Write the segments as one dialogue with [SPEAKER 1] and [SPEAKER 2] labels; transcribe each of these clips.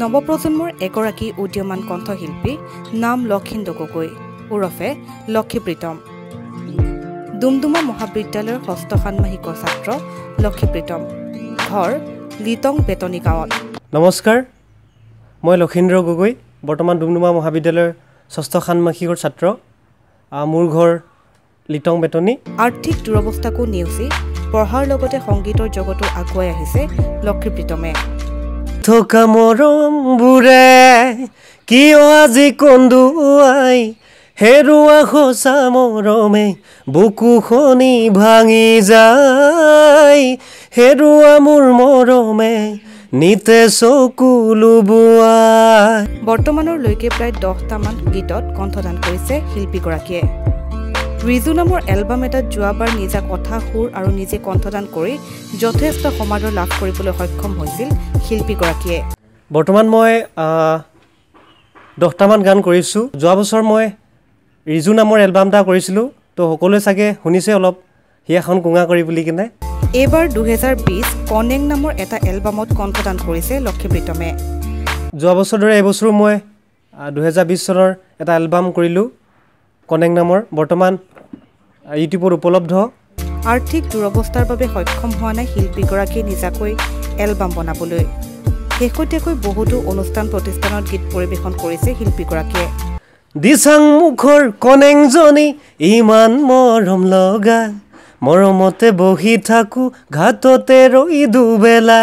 [SPEAKER 1] নৱপ্ৰজন্মৰ এগৰাকী উদীয়মান কণ্ঠশিল্পী নাম লক্ষীন্দ্ৰ গগৈ ওৰফে লক্ষী প্ৰীতম। ডুমডুমা মহাবিদ্যালয়ৰ ষষ্ঠ ষান্মাসিকৰ ছাত্ৰ লক্ষী প্ৰীতম। ঘৰ লিটং বেতনী গাঁৱত।
[SPEAKER 2] নমস্কাৰ মই লক্ষীন্দ্ৰ গগৈ বৰ্তমান ডুমডুমা মহাবিদ্যালয়ৰ ষষ্ঠ ষান্মাসিকৰ ছাত্ৰ। মোৰ ঘৰ লিটং বেতনী
[SPEAKER 1] আৰ্থিক দুৰৱস্থাকো নেওচি পঢ়াৰ লগতে সংগীতৰ জগতো আগুৱাই আহিছে লক্ষী প্ৰীতমে।
[SPEAKER 2] থকা মৰমবোৰে কিয় আজি কন্দুৱাই হেৰুৱা সঁচা মৰমে বুকুখনি ভাঙি যায়। হেৰুৱা মোৰ মৰমে নিতে চকু লুবুৱাই।
[SPEAKER 1] বৰ্তমানৰলৈকে প্ৰায় দহটামান গীতত কণ্ঠদান কৰিছে শিল্পীগৰাকীয়ে। ৰিজু নামৰ এলবাম এটাত যোৱাবাৰ নিজা কথা সুৰ আৰু নিজে কণ্ঠদান কৰি যথেষ্ট সমাদৰ লাভ কৰিবলৈ সক্ষম হৈছিল শিল্পীগৰাকীয়ে।
[SPEAKER 2] বৰ্তমান মই দহটামান গান কৰিছোঁ। যোৱা বছৰ মই ৰিজু নামৰ এলবাম এটা কৰিছিলোঁ। তো সকলোৱে চাগে শুনিছে অলপ হিয়াখন কোঙা কৰি বুলি কিনে।
[SPEAKER 1] এইবাৰ দুহেজাৰ বিছ কনেং নামৰ এটা এলবামত কণ্ঠদান কৰিছে লক্ষী প্ৰীতমে
[SPEAKER 2] যোৱা বছৰ দৰে এইবছৰো মই দুহেজাৰ বিছ চনৰ এটা এলবাম কৰিলোঁ কনেং নামৰ। বৰ্তমান ইউটিউবত উপলব্ধ?
[SPEAKER 1] আৰ্থিক দুৰৱস্থাৰ বাবে সক্ষম হোৱা নাই শিল্পীগৰাকীয়ে নিজাকৈ এলবাম বনাবলৈ। শেহতীয়াকৈ বহুতো অনুষ্ঠান প্ৰতিষ্ঠানত গীত পৰিৱেশন কৰিছে শিল্পীগৰাকীয়ে।
[SPEAKER 2] দিচাং মুখৰ কনেংজনী ইমান মৰম লগা। মৰমতে বহি থাকোঁ ঘাটতে ৰৈ দুবেলা।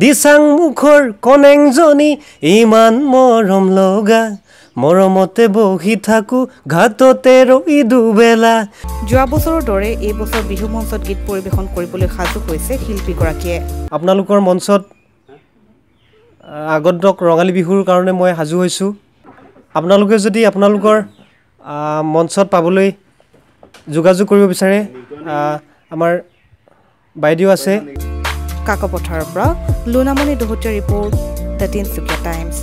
[SPEAKER 2] দিচাং মুখৰ কনেংজনী ইমান মৰম লগা। মৰমতে বহি থাকোঁ ঘাটতে ৰৈ দুবেলা।
[SPEAKER 1] যোৱা বছৰৰ দৰে এই বছৰ বিহু মঞ্চত গীত পৰিৱেশন কৰিবলৈ সাজু হৈছে শিল্পীগৰাকীয়ে।
[SPEAKER 2] আপোনালোকৰ মঞ্চত আগন্তুক ৰঙালী বিহুৰ কাৰণে মই সাজু হৈছোঁ। আপোনালোকে যদি আপোনালোকৰ মঞ্চত পাবলৈ যোগাযোগ কৰিব বিচাৰে আমাৰ বাইদেউ আছে।
[SPEAKER 1] কাকপথাৰৰ পৰা Lonamani Dahotia report the Tinsukia Times